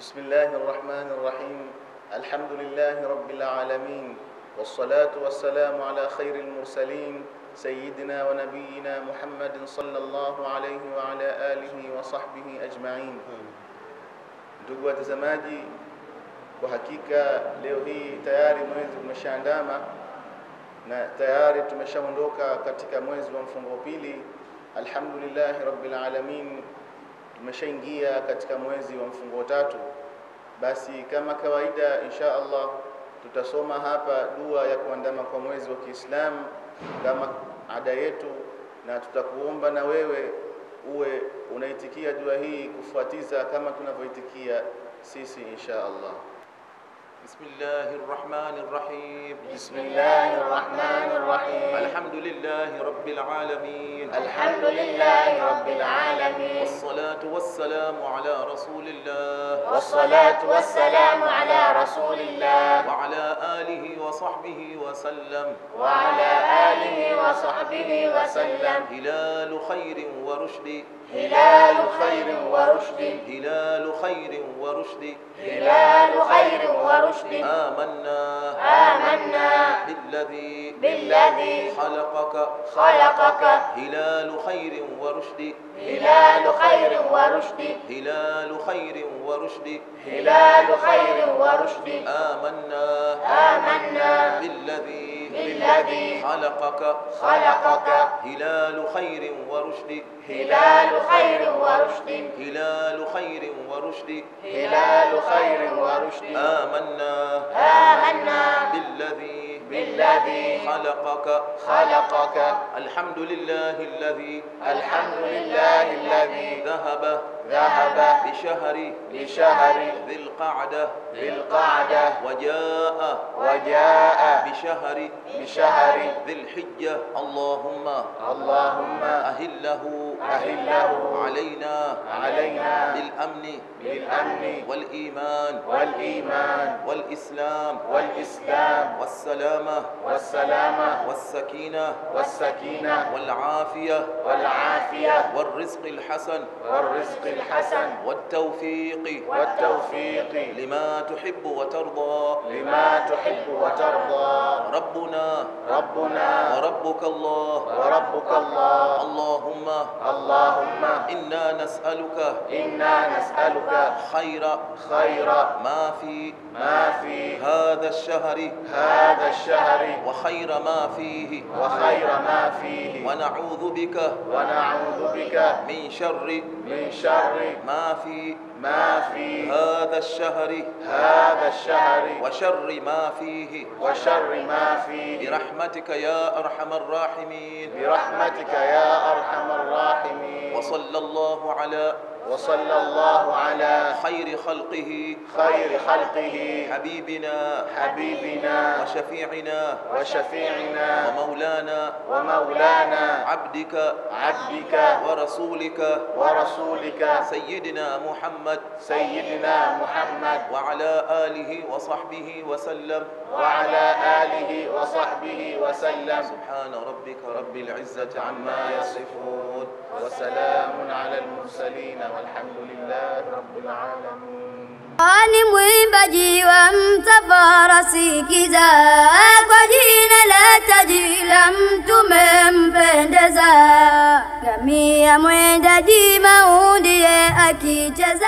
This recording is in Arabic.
بسم الله الرحمن الرحيم. الحمد لله رب العالمين والصلاة والسلام على خير المرسلين سيدنا ونبينا محمد صلى الله عليه وعلى آله وصحبه أجمعين. دقوة زمادي وحقيقة ليو هي تياري مويز ومشان داما تياري تمشان دوكا كتك مويز ومفنغو بيلي الحمد لله رب العالمين tumeshaingia katika mwezi wa mfungo tatu. Basi kama kawaida, insha Allah tutasoma hapa dua ya kuandama kwa mwezi wa Kiislamu kama ada yetu, na tutakuomba na wewe uwe unaitikia dua hii kufuatiza kama tunavyoitikia sisi insha Allah. بسم الله الرحمن الرحيم بسم الله الرحمن الرحيم الحمد لله رب العالمين الحمد لله رب العالمين والصلاة والسلام على رسول الله والصلاة والسلام على رسول الله وعلى آله وصحبه وسلم وعلى آله وصحبه وسلم. هلال خير ورشد. هلال خير ورشد. هلال خير ورشد. هلال خير ورشد. آمنا. آمنا. بالذي بالذي خلقك. خلقك. هلال خير ورشد. هلال خير ورشد. هلال خير ورشد. هلال خير ورشد. آمنا. آمنا. بالذي بالذي خلقك خلقك هلال خير ورشد. هلال خير ورشد. هلال خير ورشد. هلال خير ورشد. آمنا آمنا بالذي بالذي خلقك. خلقك. الحمد لله الذي الحمد لله الذي ذهب ذهب بشهر بشهر ذي القعدة ذي القعدة وجاء وجاء بشهر بشهر ذي الحجة. اللهم اللهم أهله أهله علينا علينا بالأمن بالأمن والإيمان والإيمان والإسلام والإسلام والسلامة والسلامة والسكينة والسكينة والعافية والعافية والرزق الحسن والرزق الحسن والتوفيق والتوفيق لما تحب وترضى لما تحب وترضى ربنا ربنا وربك الله وربك الله اللهم اللهم إنا نسألك إنا نسألك خير خير ما في ما في هذا الشهر هذا الشهر وخير ما فيه وخير ما فيه ونعوذ بك ونعوذ بك من شر من شر ما في ما في هذا الشهر. هذا الشهر. وشر ما فيه. وشر ما فيه. برحمتك يا أرحم الراحمين. برحمتك يا أرحم الراحمين. وصلى الله على وصلى الله على خير خلقه. خير خلقه. حبيبنا. حبيبنا. وشفيعنا. وشفيعنا. ومولانا. ومولانا. عبدك. عبدك. ورسولك. ورسولك. سيدنا محمد. سيدنا محمد. وعلى آله وصحبه وسلم. وعلى آله وصحبه وسلم. سبحان ربك رب العزة عما يصفون. وسلام على المرسلين. والحمد لله رب العالمين. mwimbaji wa msafara sikiza, kwa jina la taji la mtume mpendeza, gamia mwendaji maundie akicheza